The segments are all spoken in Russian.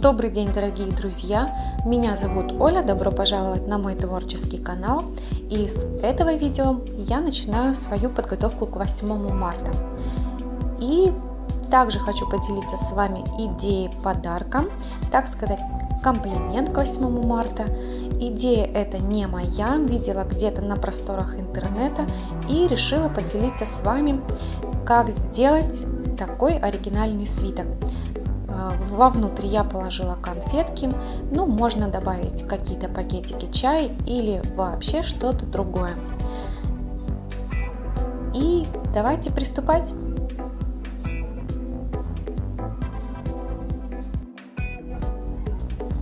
Добрый день, дорогие друзья! Меня зовут Оля, добро пожаловать на мой творческий канал. И с этого видео я начинаю свою подготовку к 8 марта. И также хочу поделиться с вами идеей подарка, так сказать, комплимент к 8 марта. Идея эта не моя, видела где-то на просторах интернета и решила поделиться с вами, как сделать такой оригинальный свиток. А, вовнутрь я положила конфетки, ну можно добавить какие-то пакетики чая или вообще что-то другое. И давайте приступать.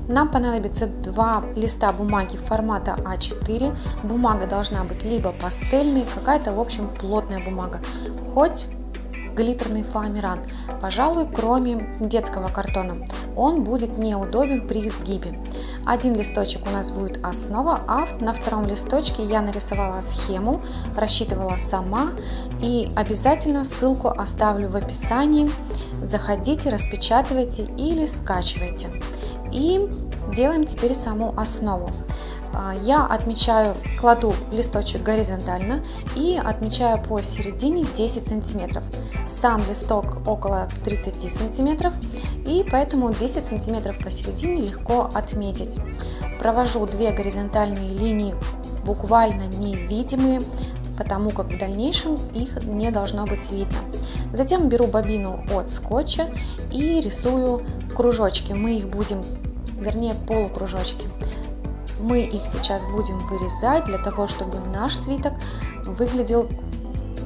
Нам понадобится два листа бумаги формата А4. Бумага должна быть либо пастельной, какая-то, в общем, плотная бумага. Хоть глиттерный фоамиран, пожалуй, кроме детского картона. Он будет неудобен при изгибе. Один листочек у нас будет основа, а на втором листочке я нарисовала схему, рассчитывала сама и обязательно ссылку оставлю в описании. Заходите, распечатывайте или скачивайте. И делаем теперь саму основу. А, я отмечаю, кладу листочек горизонтально и отмечаю посередине 10 сантиметров. Сам листок около 30 сантиметров и поэтому 10 сантиметров посередине легко отметить. Провожу две горизонтальные линии буквально невидимые, потому как в дальнейшем их не должно быть видно. Затем беру бобину от скотча и рисую кружочки. Мы их будем, вернее полукружочки. Мы их сейчас будем вырезать для того, чтобы наш свиток выглядел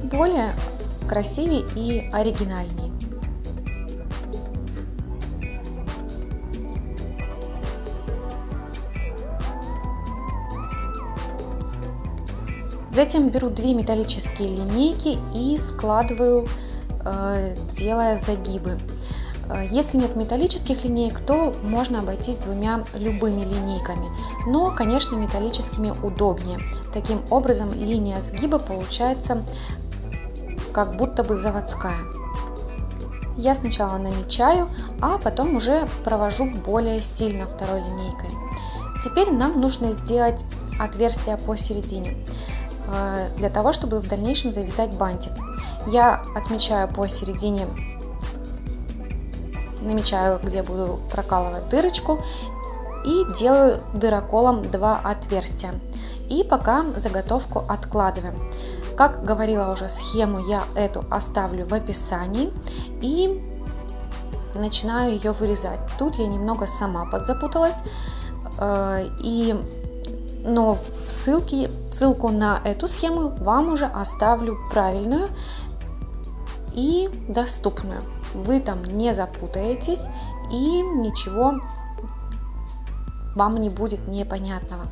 более красивее и оригинальнее. Затем беру две металлические линейки и складываю, э, делая загибы. Э, если нет металлических линеек, то можно обойтись двумя любыми линейками, но, конечно, металлическими удобнее. Таким образом, линия сгиба получается как будто бы заводская. Я сначала намечаю, а потом уже провожу более сильно второй линейкой. Теперь нам нужно сделать отверстие посередине, э, для того, чтобы в дальнейшем завязать бантик. Я отмечаю посередине намечаю, где буду прокалывать дырочку и делаю дыроколом два отверстия. И пока заготовку откладываем. Как говорила уже, схему я эту оставлю в описании и начинаю ее вырезать. Тут я немного сама подзапуталась, э, и, но в ссылке, ссылку на эту схему вам уже оставлю правильную и доступную вы там не запутаетесь и ничего вам не будет непонятного.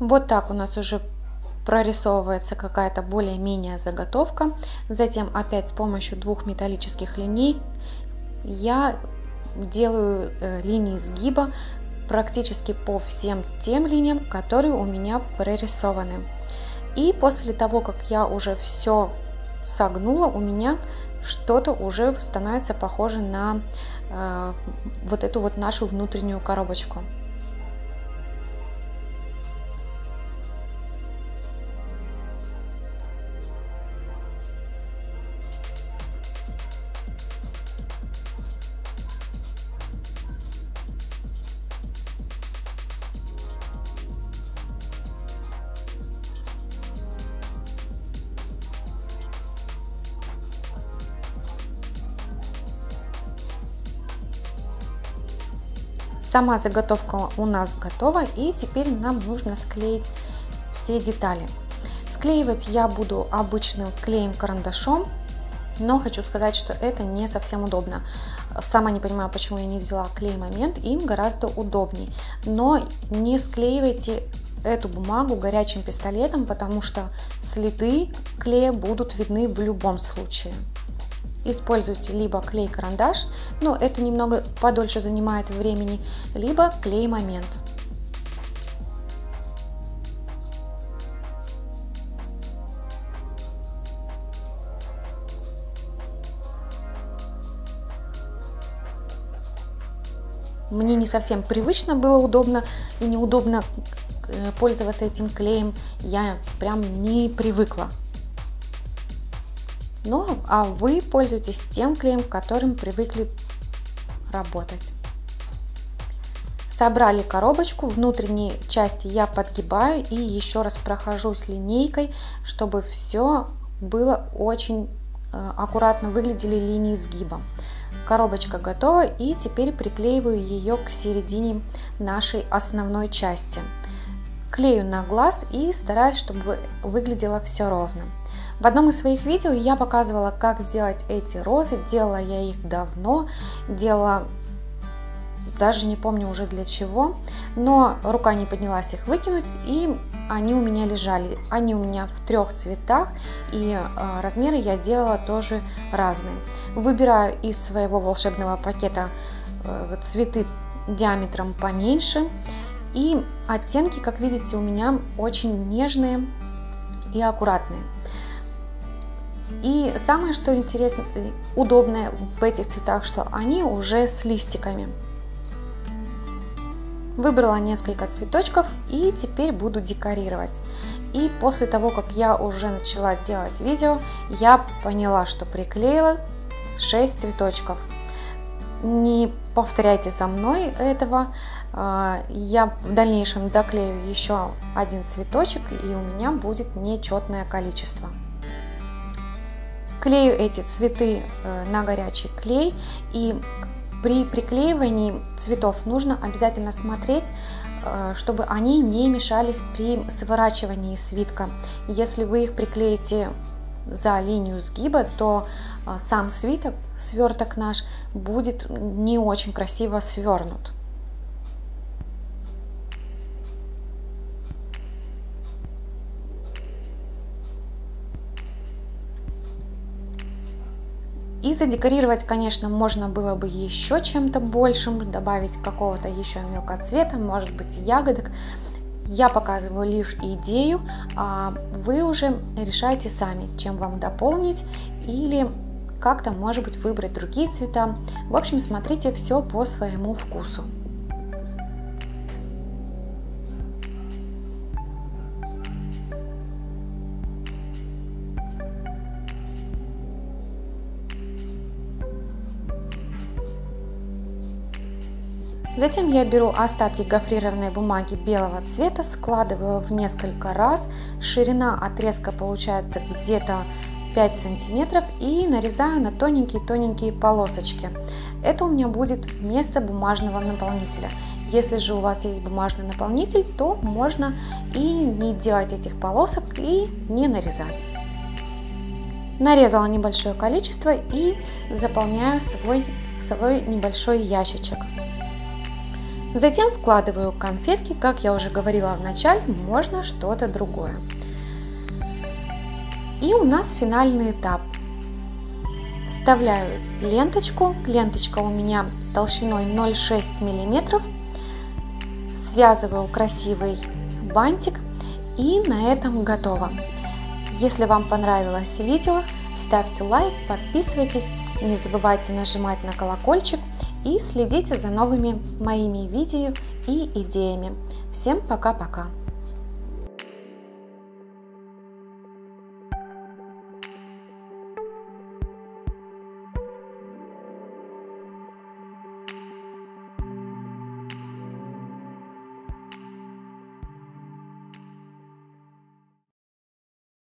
Вот так у нас уже прорисовывается какая-то более-менее заготовка. Затем опять с помощью двух металлических линей я делаю э, линии сгиба практически по всем тем линиям, которые у меня прорисованы. И после того, как я уже все согнула, у меня что-то уже становится похоже на э, вот эту вот нашу внутреннюю коробочку. Сама заготовка у нас готова и теперь нам нужно склеить все детали. Склеивать я буду обычным клеем карандашом, но хочу сказать, что это не совсем удобно. Сама не понимаю, почему я не взяла клей момент, им гораздо удобней. Но не склеивайте эту бумагу горячим пистолетом, потому что следы клея будут видны в любом случае. Используйте либо клей-карандаш, но это немного подольше занимает времени, либо клей-момент. Мне не совсем привычно было удобно и неудобно э, пользоваться этим клеем. Я прям не привыкла. Ну, а вы пользуетесь тем клеем, которым привыкли работать. Собрали коробочку, внутренние части я подгибаю и еще раз прохожусь линейкой, чтобы все было очень э, аккуратно выглядели линии сгиба. Коробочка готова и теперь приклеиваю ее к середине нашей основной части. Клею на глаз и стараюсь, чтобы выглядело все ровно. В одном из своих видео я показывала, как сделать эти розы. Делала я их давно, делала даже не помню уже для чего, но рука не поднялась их выкинуть, и они у меня лежали. Они у меня в трех цветах, и э, размеры я делала тоже разные. Выбираю из своего волшебного пакета э, цветы диаметром поменьше, и оттенки, как видите, у меня очень нежные и аккуратные. И самое, что интересно, э, удобное в этих цветах, что они уже с листиками. Выбрала несколько цветочков и теперь буду декорировать. И после того, как я уже начала делать видео, я поняла, что приклеила 6 цветочков. Не повторяйте за мной этого. А, я в дальнейшем доклею еще один цветочек и у меня будет нечетное количество. Клею эти цветы э, на горячий клей и при приклеивании цветов нужно обязательно смотреть, э, чтобы они не мешались при сворачивании свитка. Если вы их приклеите за линию сгиба, то э, сам свиток, сверток наш, будет не очень красиво свернут. И задекорировать, конечно, можно было бы еще чем-то большим, добавить какого-то еще мелкоцвета, может быть ягодок. Я показываю лишь идею, а вы уже решайте сами, чем вам дополнить или как-то, может быть, выбрать другие цвета. В общем, смотрите все по своему вкусу. Затем я беру остатки гофрированной бумаги белого цвета, складываю в несколько раз. Ширина отрезка получается где-то 5 сантиметров и нарезаю на тоненькие-тоненькие полосочки. Это у меня будет вместо бумажного наполнителя. Если же у вас есть бумажный наполнитель, то можно и не делать этих полосок и не нарезать. Нарезала небольшое количество и заполняю свой, свой небольшой ящичек. Затем вкладываю конфетки, как я уже говорила в начале, можно что-то другое. И у нас финальный этап. Вставляю ленточку, ленточка у меня толщиной 0,6 мм, связываю красивый бантик и на этом готово. Если вам понравилось видео, ставьте лайк, подписывайтесь, не забывайте нажимать на колокольчик – и следите за новыми моими видео и идеями. Всем пока-пока!